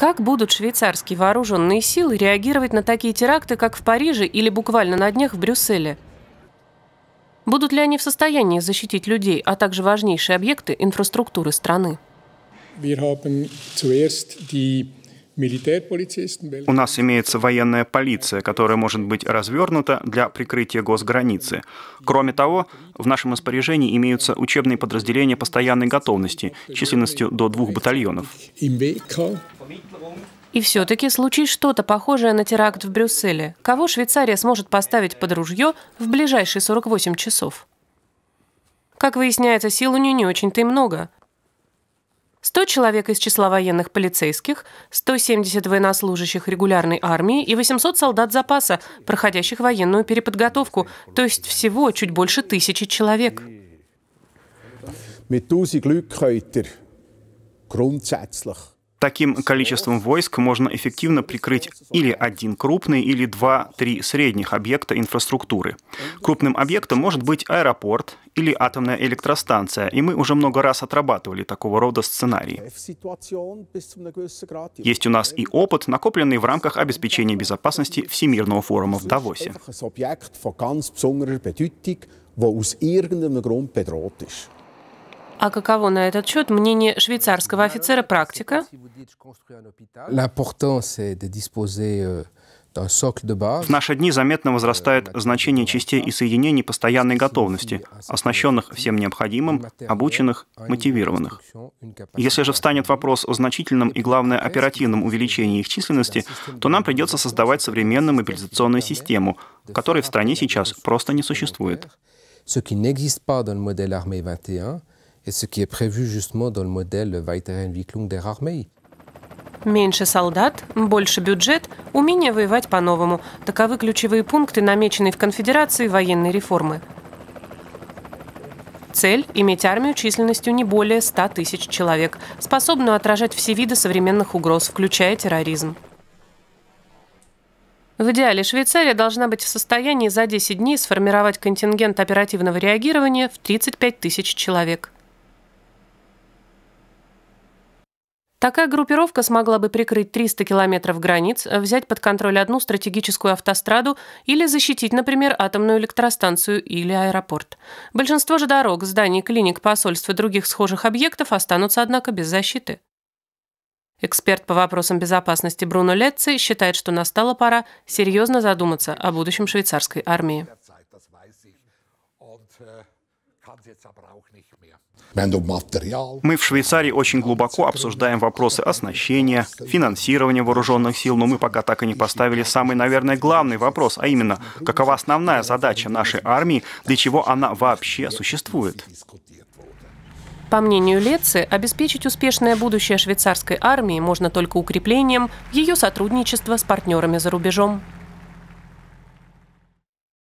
Как будут швейцарские вооруженные силы реагировать на такие теракты, как в Париже или буквально на днях в Брюсселе? Будут ли они в состоянии защитить людей, а также важнейшие объекты инфраструктуры страны? У нас имеется военная полиция, которая может быть развернута для прикрытия госграницы. Кроме того, в нашем распоряжении имеются учебные подразделения постоянной готовности численностью до двух батальонов. И все-таки случись что-то похожее на теракт в Брюсселе, кого Швейцария сможет поставить под ружье в ближайшие 48 часов? Как выясняется, сил у нее не очень-то и много. 100 человек из числа военных полицейских, 170 военнослужащих регулярной армии и 800 солдат запаса, проходящих военную переподготовку, то есть всего чуть больше тысячи человек. Mit 1000 Leuten könnt ihr grundsätzlich Таким количеством войск можно эффективно прикрыть или один крупный, или два-три средних объекта инфраструктуры. Крупным объектом может быть аэропорт или атомная электростанция, и мы уже много раз отрабатывали такого рода сценарии. Есть у нас и опыт, накопленный в рамках обеспечения безопасности Всемирного форума в Давосе. А каково на этот счет мнение швейцарского офицера практика? Euh, в наши дни заметно возрастает значение частей и соединений постоянной готовности, оснащенных всем необходимым, обученных, мотивированных. Если же встанет вопрос о значительном и, главное, оперативном увеличении их численности, то нам придется создавать современную мобилизационную систему, которой в стране сейчас просто не существует et ce qui est prévu justement dans le modèle Weiterentwicklung der Armee. Меньше солдат, больше бюджет, умение воевать по-новому. Таковы ключевые пункты, намеченные в Конфедерации военной реформы. Цель – иметь армию численностью не более 100 тысяч человек, способную отражать все виды современных угроз, включая терроризм. В идеале Швейцария должна быть в состоянии за 10 дней сформировать контингент оперативного реагирования в 35 тысяч человек. Такая группировка смогла бы прикрыть 300 километров границ, взять под контроль одну стратегическую автостраду или защитить, например, атомную электростанцию или аэропорт. Большинство же дорог, зданий, клиник, посольств и других схожих объектов останутся, однако, без защиты. Эксперт по вопросам безопасности Бруно Летци считает, что настала пора серьезно задуматься о будущем швейцарской армии. Мы в Швейцарии очень глубоко обсуждаем вопросы оснащения, финансирования вооруженных сил, но мы пока так и не поставили самый, наверное, главный вопрос, а именно, какова основная задача нашей армии, для чего она вообще существует. По мнению Летцы, обеспечить успешное будущее швейцарской армии можно только укреплением ее сотрудничества с партнерами за рубежом.